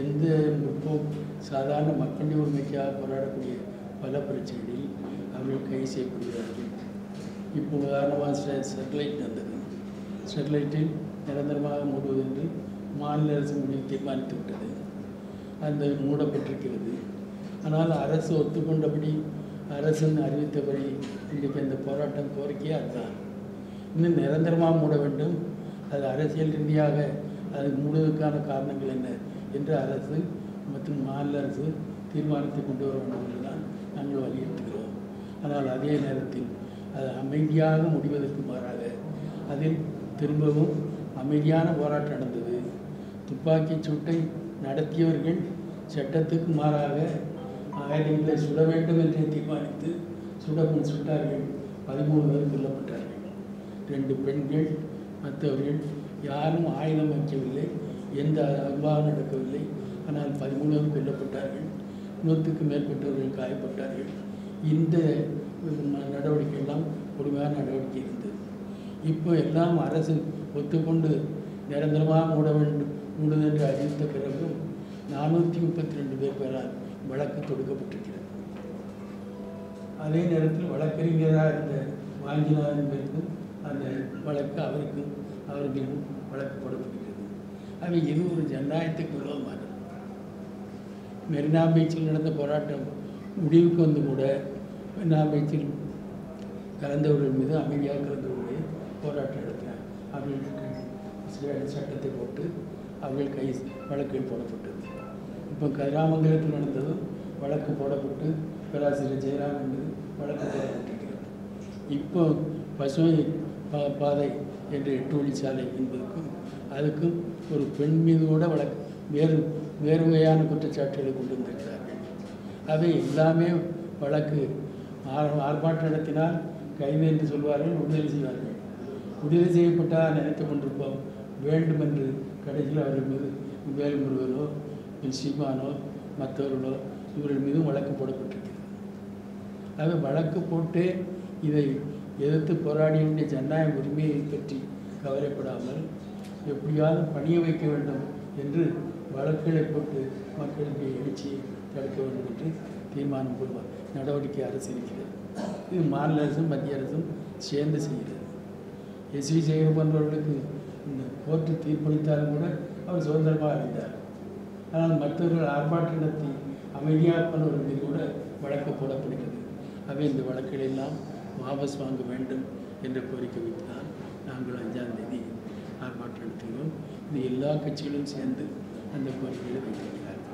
எந்த இப்போ சாதாரண மக்களின் உரிமைக்காக போராடக்கூடிய பல பிரச்சனைகளில் அவர்கள் கைது செய்யப்படுகிறார்கள் இப்போ உதாரணமாக ஸ்டெர்லைட் வந்தது ஸ்டெர்லைட்டில் நிரந்தரமாக மூடுவது என்று மாநில அரசு முடிவு தீர்மானித்து விட்டது. அந்த மூடப்பட்டிருக்கிறது. ஆனால் அரசு ஒத்துக்கொண்டபடி அரசன் அறிவித்தபடி இன்றைக்கு அந்த போராட்டம் கோரிக்கையாக அதுதான். இன்னும் நிரந்தரமாக மூட வேண்டும். அது அரசியல் ரீதியாக அதற்கு முழுவதற்கான காரணங்கள் என்ன என்று அரசு மற்றும் மாநில அரசு தீர்மானித்து கொண்டு வர வேண்டும் என்று தான் நாங்கள் வலியுறுத்துகிறோம். ஆனால் அதே நேரத்தில் அது அமைதியாக முடிவதற்கு மாறாக அதில் திரும்பவும் அமைதியான போராட்டம் நடந்தது. துப்பாக்கிச் சூட்டை நடத்தியவர்கள் சட்டத்துக்கு மாறாக ஆயுதங்களை சுட வேண்டும் என்று தீர்மானித்து சுட சுட்டார்கள். பதிமூணு பேர் கொல்லப்பட்டார்கள். ரெண்டு பெண்கள் மற்றவர்கள் யாரும் ஆயுதம் வைக்கவில்லை எந்த அன்பாக நடக்கவில்லை. ஆனால் பதிமூணு பேர் கொல்லப்பட்டார்கள் நூற்றுக்கு மேற்பட்டவர்கள் காயப்பட்டார்கள். இந்த நடவடிக்கையெல்லாம் நடவடிக்கை எல்லாம் கொடுமையான நடவடிக்கை இருந்தது. இப்போ எல்லாம் அரசு ஒத்துக்கொண்டு நிரந்தரமாக மூட வேண்டும் மூடுது என்று அறிவித்த பிறகும் நானூற்றி முப்பத்தி ரெண்டு பேர் பேரால் வழக்கு தொடுக்கப்பட்டிருக்கிறது. அதே நேரத்தில் வழக்கறிஞராக இருந்த வாஞ்சிநாதன் பேருக்கு அந்த வழக்கு அவருக்கும் அவர்களும் வழக்கு போடப்படுகிறது அவை இது ஒரு ஜனநாயகத்துக்கு விரோதமானது மெரினா பீச்சில் நடந்த போராட்டம் முடிவுக்கு வந்து கூட மெரினா பீச்சில் கலந்தவர்கள் மீது அமைதியாக கலந்தவர்களே போராட்டம் நடத்தினார். அவர்களுக்கு சட்டத்தை போட்டு அவர்கள் கை வழக்கில் போடப்பட்டது. இப்போ கதிராமங்கலத்தில் நடந்ததும் வழக்கு போடப்பட்டு பேராசிரியர் ஜெயராம் என்பது வழக்கு போடப்பட்டிருக்கிறது. இப்போ பசுமை பா பாதை என்ற எட்டு வழிச்சாலை என்பதுக்கும் அதுக்கும் ஒரு பெண் மீது கூட வழக்கு வேறு வேறு வகையான குற்றச்சாட்டுகளை கொண்டு வந்திருக்கிறார்கள். அவை எல்லாமே வழக்கு. ஆர்ப்பாட்டம் நடத்தினால் கைது என்று சொல்வார்கள் விடுதலை செய்வார்கள். விடுதலை செய்யப்பட்டால் நினைத்து கொண்டிருப்போம். வேண்டும் என்று கடைசியில் அவர்கள் மீது வேல்முருகனோ சீமானோ மற்றவர்களோ இவர்கள் மீதும் வழக்கு போடப்பட்டிருக்கிறது. ஆக வழக்கு போட்டு இதை எதிர்த்து போராடிய ஜனநாயக உரிமையை பற்றி கவலைப்படாமல் எப்படியாவது பணிய வைக்க வேண்டும் என்று வழக்குகளை போட்டு மக்களுக்கு எழுச்சியை தடுக்க வேண்டும் என்று தீர்மானம் கொள்வ நடவடிக்கை அரசு இருக்கிறது இது மாநில அரசும் மத்திய அரசும் சேர்ந்து செய்கிறது. எஸ் வி சேகர் போன்றவர்களுக்கு இந்த கோர்ட்டு தீர்ப்பளித்தாலும் கூட அவர் சுதந்திரமாக இருந்தார் ஆனால் மற்றவர்கள் ஆர்ப்பாட்டம் நடத்தி அமைதியாக போனவர்கள் மீது கூட வழக்கு போடப்படுகிறது. அவை இந்த வழக்குகளெல்லாம் எல்லாம் வாபஸ் வாங்க வேண்டும் என்ற கோரிக்கை வைத்தால் நாங்கள் அஞ்சாம் தேதி ஆர்ப்பாட்டம் நடத்துகிறோம். இது எல்லா கட்சிகளும் சேர்ந்து அந்த கோரிக்கைகளை வைத்திருக்கிறார்கள்.